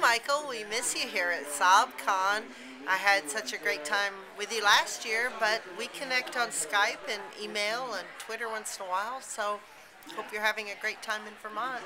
Michael. We miss you here at SobCon. I had such a great time with you last year, but we connect on Skype and email and Twitter once in a while, so hope you're having a great time in Vermont.